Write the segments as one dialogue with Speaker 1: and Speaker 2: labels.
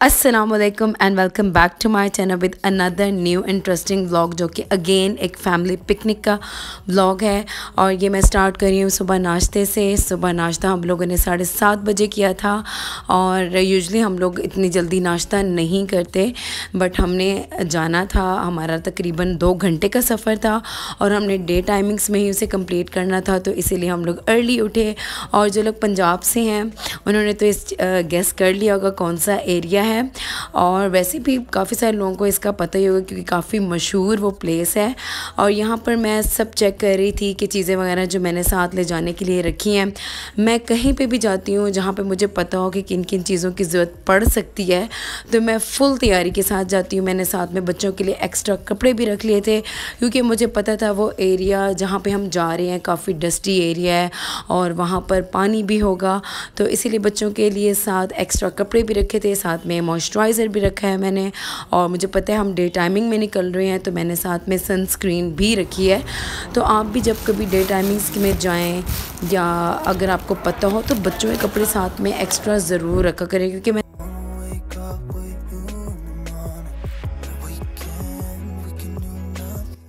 Speaker 1: Aslam and welcome back to my channel with another new interesting vlog जो कि again एक family picnic का vlog है। और ये मैं स्टार्ट कर रही हूँ सुबह नाश्ते से। सुबह नाश्ता हम लोगों ने साढ़े सात बजे किया था। और यूजली हम लोग इतनी जल्दी नाश्ता नहीं करते बट हमने जाना था। हमारा तकरीबन दो घंटे का सफ़र था और हमने डे टाइमिंग्स में ही उसे कंप्लीट करना था। तो इसीलिए हम लोग अर्ली उठे। और जो लोग पंजाब से हैं, उन्होंने तो इस गेस कर लिया होगा कौन सा एरिया है। है। और वैसे भी काफ़ी सारे लोगों को इसका पता ही होगा क्योंकि काफ़ी मशहूर वो प्लेस है। और यहाँ पर मैं सब चेक कर रही थी कि चीज़ें वगैरह जो मैंने साथ ले जाने के लिए रखी हैं। मैं कहीं पे भी जाती हूँ जहाँ पे मुझे पता हो कि किन किन चीज़ों की ज़रूरत पड़ सकती है तो मैं फुल तैयारी के साथ जाती हूँ। मैंने साथ में बच्चों के लिए एक्स्ट्रा कपड़े भी रख लिए थे, क्योंकि मुझे पता था वो एरिया जहाँ पर हम जा रहे हैं काफ़ी डस्टी एरिया है और वहाँ पर पानी भी होगा। तो इसीलिए बच्चों के लिए साथ एक्स्ट्रा कपड़े भी रखे थे, साथ में मॉइस्चराइज़र भी रखा है मैंने और मुझे पता है हम डे टाइमिंग में निकल रहे हैं तो मैंने साथ में सनस्क्रीन भी रखी है। तो आप भी जब कभी डे टाइमिंग्स में जाएँ या अगर आपको पता हो तो बच्चों के कपड़े साथ में एक्स्ट्रा ज़रूर रखा करें, क्योंकि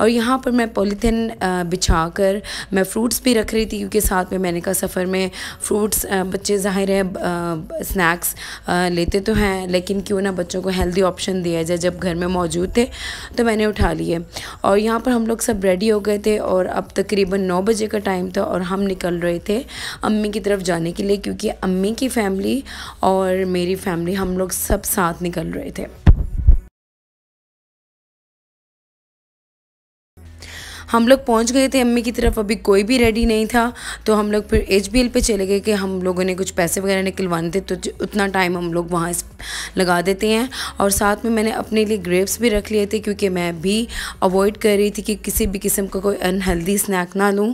Speaker 1: और यहाँ पर मैं पॉलीथीन बिछा कर मैं फ्रूट्स भी रख रही थी क्योंकि साथ में मैंने कहा सफ़र में फ्रूट्स बच्चे ज़ाहिर है स्नैक्स लेते तो हैं, लेकिन क्यों ना बच्चों को हेल्दी ऑप्शन दिया जाए जब घर में मौजूद थे तो मैंने उठा लिए। और यहाँ पर हम लोग सब रेडी हो गए थे और अब तकरीबन नौ बजे का टाइम था और हम निकल रहे थे अम्मी की तरफ़ जाने के लिए क्योंकि अम्मी की फ़ैमिली और मेरी फैमिली हम लोग सब साथ निकल रहे थे। हम लोग पहुँच गए थे अम्मी की तरफ़, अभी कोई भी रेडी नहीं था तो हम लोग फिर एच बी एल पर चले गए कि हम लोगों ने कुछ पैसे वगैरह निकलवाने थे तो उतना टाइम हम लोग वहाँ लगा देते हैं। और साथ में मैंने अपने लिए ग्रेप्स भी रख लिए थे, क्योंकि मैं भी अवॉइड कर रही थी कि किसी भी किस्म का कोई अनहेल्दी स्नैक ना लूँ।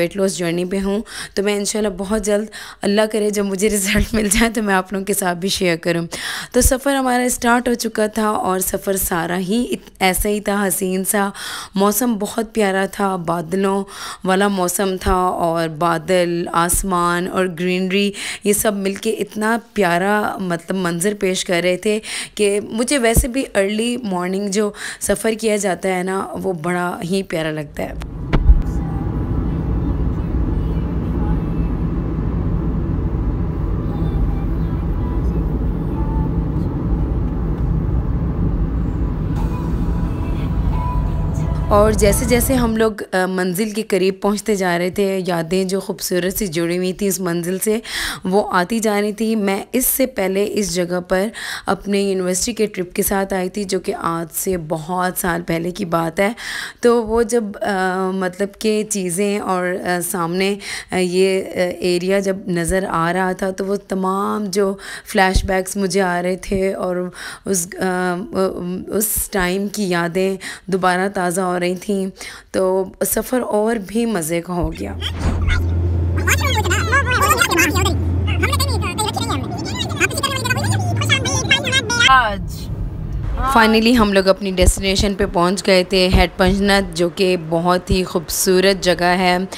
Speaker 1: वेट लॉस जर्नी पे हूँ तो मैं इंशाल्लाह बहुत जल्द अल्लाह करे जब मुझे रिज़ल्ट मिल जाए तो मैं आप लोगों के साथ भी शेयर करूँ। तो सफ़र हमारा स्टार्ट हो चुका था और सफ़र सारा ही ऐसा ही था, हसीन सा। मौसम बहुत प्यारा था, बादलों वाला मौसम था और बादल, आसमान और ग्रीनरी ये सब मिलके इतना प्यारा मतलब मंज़र पेश कर रहे थे कि मुझे वैसे भी अर्ली मॉर्निंग जो सफ़र किया जाता है ना, वो बड़ा ही प्यारा लगता है। और जैसे जैसे हम लोग मंज़िल के करीब पहुँचते जा रहे थे यादें जो खूबसूरत सी जुड़ी हुई थी इस मंज़िल से वो आती जा रही थी। मैं इससे पहले इस जगह पर अपने यूनिवर्सिटी के ट्रिप के साथ आई थी जो कि आज से बहुत साल पहले की बात है। तो वो जब आ, मतलब कि चीज़ें और आ, सामने ये एरिया जब नज़र आ रहा था तो वो तमाम जो फ्लैशबैक्स मुझे आ रहे थे और उस आ, उस टाइम की यादें दोबारा ताज़ा हो रही थी तो सफ़र और भी मज़े का हो गया। आज फाइनली हम लोग अपनी डेस्टिनेशन पे पहुँच गए थे हेड पंजनत जो कि बहुत ही खूबसूरत जगह है।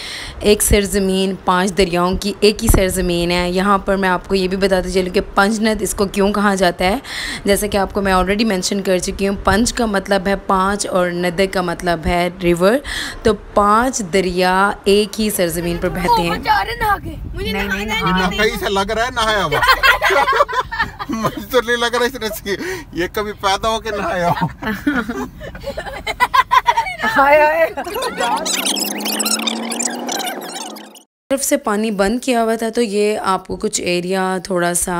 Speaker 1: एक सरज़मीन पाँच दरियाओं की एक ही सरज़मीन है। यहाँ पर मैं आपको ये भी बताती चलूँ कि पंजनत इसको क्यों कहा जाता है। जैसे कि आपको मैं ऑलरेडी मेंशन कर चुकी हूँ पंच का मतलब है पाँच और नद का मतलब है रिवर तो पाँच दरिया एक ही सरज़मीन पर बहते हैं। नहीं नहीं है मुझे तो नहीं लग रहा है ये कभी पैदा होके ना आया हो। हाय हाय। तरफ़ से पानी बंद किया हुआ था तो ये आपको कुछ एरिया थोड़ा सा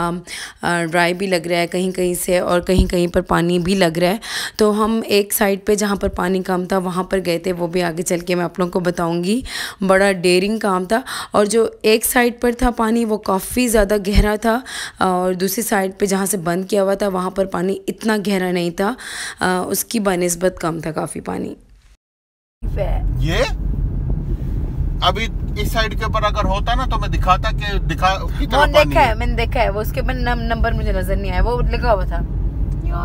Speaker 1: ड्राई भी लग रहा है कहीं कहीं से और कहीं कहीं पर पानी भी लग रहा है। तो हम एक साइड पे जहाँ पर पानी कम था, वहाँ पर गए थे, वो भी आगे चल के मैं आप लोगों को बताऊँगी। बड़ा डेयरिंग काम था और जो एक साइड पर था पानी, वो काफ़ी ज़्यादा गहरा था और दूसरी साइड पर जहाँ से बंद किया हुआ था, वहाँ पर पानी इतना गहरा नहीं था। उसकी बनस्बत कम था काफ़ी पानी।
Speaker 2: ये? अभी इस साइड के ऊपर अगर होता ना तो मैं दिखाता कि दिखा
Speaker 1: वो देखा है मैंने देखा है वो उसके ऊपर नंबर मुझे नज़र नहीं आया वो लिखा हुआ था।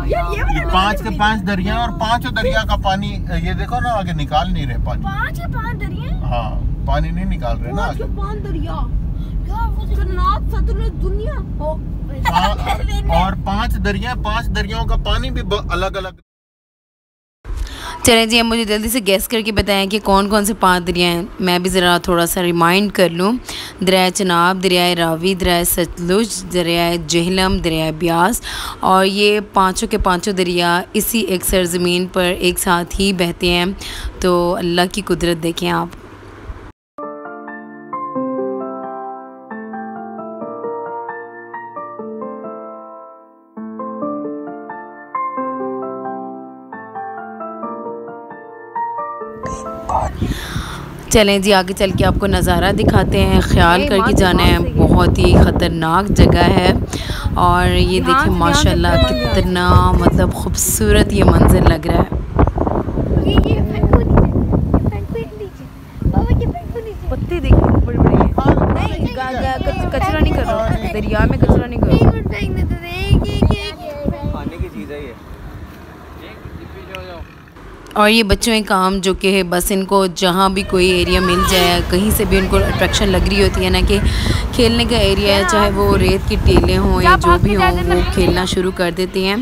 Speaker 2: ये पाँच के पाँच दरिया और पाँचों दरिया का पानी ये देखो ना आगे निकाल नहीं रहे पानी।
Speaker 3: पाँच के पाँच दरिया?
Speaker 2: हाँ पानी नहीं निकाल रहे ना आगे।
Speaker 3: पाँच दरिया? दुनिया?
Speaker 2: और पाँच दरिया पाँच दरियाओं का पानी भी अलग अलग
Speaker 1: चलें जी, अब मुझे जल्दी से गैस करके बताएँ कि कौन कौन से पाँच दरिया हैं। मैं भी ज़रा थोड़ा सा रिमाइंड कर लूँ। दरिया चनाब दरिया रावी दरिया सतलुज दरिया जहलम दरिया ब्यास और ये पाँचों के पाँचों दरिया इसी एक सरजमीन पर एक साथ ही बहते हैं। तो अल्लाह की कुदरत देखें आप। चलें जी आगे चल के आपको नज़ारा दिखाते हैं ख्याल करके जाना है बहुत ही ख़तरनाक जगह है। और ये देखिए माशाल्लाह कितना मतलब खूबसूरत ये मंजर लग रहा है पत्ते देखिए बड़े बड़े कचरा नहीं कर रहा दरिया में कचरा नहीं कर रहा और ये बच्चों का काम जो कि है, बस इनको जहाँ भी कोई एरिया मिल जाए, कहीं से भी उनको अट्रैक्शन लग रही होती है ना कि खेलने का एरिया है चाहे वो रेत की टीलें हों या जो भी हों वो खेलना शुरू कर देते हैं।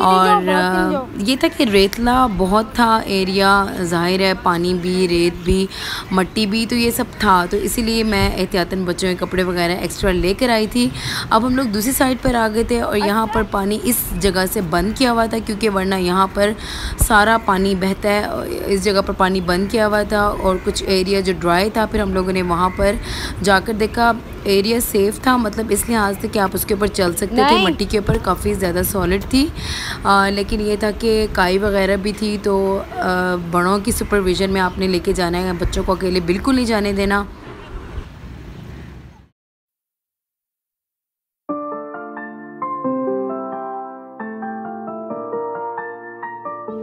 Speaker 1: और ये था कि रेतला बहुत था एरिया ज़ाहिर है पानी भी रेत भी मट्टी भी तो ये सब था। तो इसीलिए मैं एहतियातन बच्चों के कपड़े वगैरह एक्स्ट्रा लेकर आई थी। अब हम लोग दूसरी साइड पर आ गए थे और यहाँ पर अच्छा। पानी इस जगह से बंद किया हुआ था क्योंकि वरना यहाँ पर सारा पानी बहता है इस जगह पर पानी बंद किया हुआ था और कुछ एरिया जो ड्राई था फिर हम लोगों ने वहाँ पर जाकर देखा। एरिया सेफ़ था मतलब इस लिहाज से कि आप उसके ऊपर चल सकते थे। मट्टी के ऊपर काफ़ी ज़्यादा सॉलिड थी। आ, लेकिन ये था कि काई वगैरह भी थी तो आ, बड़ों की सुपरविज़न में आपने लेके जाना है। बच्चों को अकेले बिल्कुल नहीं जाने देना।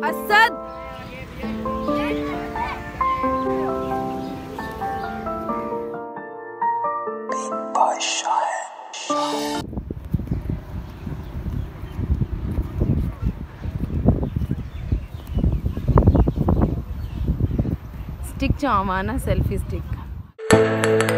Speaker 1: असद! स्टिक चावाना सेल्फी स्टिक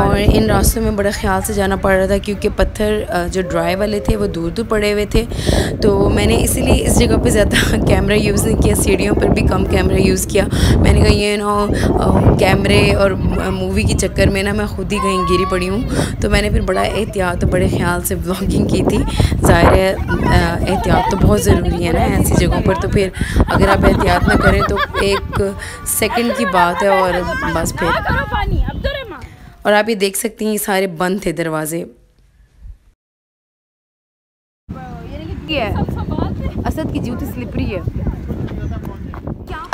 Speaker 1: और इन रास्तों में बड़े ख्याल से जाना पड़ रहा था क्योंकि पत्थर जो ड्राई वाले थे वो दूर दूर पड़े हुए थे। तो मैंने इसीलिए इस जगह पे ज़्यादा कैमरा यूज़ नहीं किया सीढ़ियों पर भी कम कैमरा यूज़ किया। मैंने कहा ये ना कैमरे और मूवी के चक्कर में ना मैं खुद ही कहीं गिरी पड़ी हूँ। तो मैंने फिर बड़ा एहतियात बड़े ख्याल से ब्लॉगिंग की थी। ज़ाहिर है एहतियात तो बहुत ज़रूरी है ना ऐसी जगहों पर। तो फिर अगर आप एहतियात ना करें तो एक सेकंड की बात है और बस फिर। और आप ये देख सकती हैं ये सारे बंद थे दरवाजे। असद की जूती स्लिपरी है।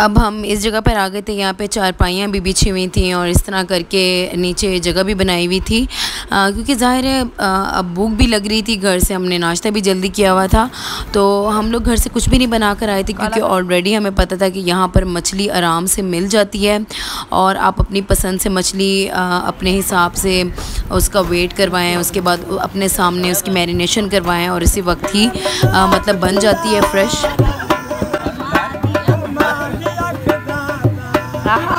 Speaker 1: अब हम इस जगह पर आ गए थे यहाँ पे चारपाइयाँ भी बिछी हुई थी और इस तरह करके नीचे जगह भी बनाई हुई थी। क्योंकि ज़ाहिर है अब भूख भी लग रही थी घर से हमने नाश्ता भी जल्दी किया हुआ था तो हम लोग घर से कुछ भी नहीं बना कर आए थे क्योंकि ऑलरेडी हमें पता था कि यहाँ पर मछली आराम से मिल जाती है और आप अपनी पसंद से मछली अपने हिसाब से उसका वेट करवाएँ उसके बाद अपने सामने उसकी मैरिनेशन करवाएँ और इसी वक्त ही आ, मतलब बन जाती है फ्रेश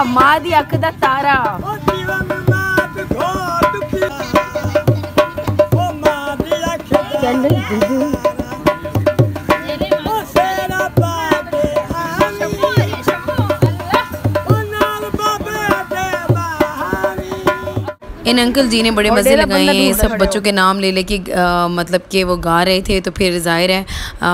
Speaker 1: माँ दी अख दा इन अंकल जी ने बड़े मज़े लगाए हैं सब बच्चों के नाम ले लेके मतलब के वो गा रहे थे तो फिर ज़ाहिर है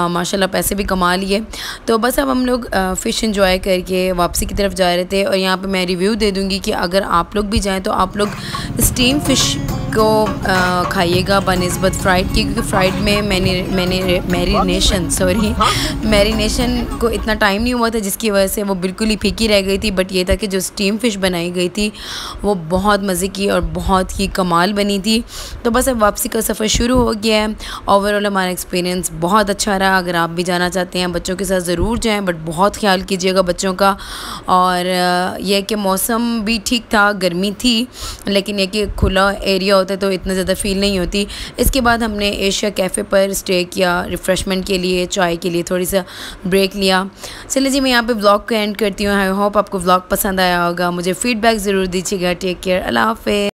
Speaker 1: माशाल्लाह पैसे भी कमा लिए। तो बस अब हम लोग फ़िश इंजॉय करके वापसी की तरफ़ जा रहे थे और यहाँ पे मैं रिव्यू दे दूँगी कि अगर आप लोग भी जाएँ तो आप लोग स्टीम फ़िश को खाइएगा बनस्बत फ्राइड की क्योंकि फ्राइड में मैंने मैंने मैरिनेशन सॉरी मैरिनेशन को इतना टाइम नहीं हुआ था जिसकी वजह से वो बिल्कुल ही फीकी रह गई थी बट ये था कि जो स्टीम फ़िश बनाई गई थी वो बहुत मज़े की और बहुत ही कमाल बनी थी। तो बस अब वापसी का सफ़र शुरू हो गया है। ओवरऑल हमारा एक्सपीरियंस बहुत अच्छा रहा। अगर आप भी जाना चाहते हैं बच्चों के साथ ज़रूर जाएँ बट बहुत ख्याल कीजिएगा बच्चों का। और यह कि मौसम भी ठीक था गर्मी थी लेकिन यह कि खुला एरिया होता है तो इतना ज़्यादा फील नहीं होती। इसके बाद हमने एशिया कैफ़े पर स्टे किया रिफ़्रेशमेंट के लिए, चाय के लिए थोड़ी सा ब्रेक लिया। चलिए जी, मैं यहाँ पे ब्लॉग को एंड करती हूँ। आई होप आपको ब्लॉग पसंद आया होगा। मुझे फ़ीडबैक ज़रूर दीजिएगा। टेक केयर अल्लाह हाफ़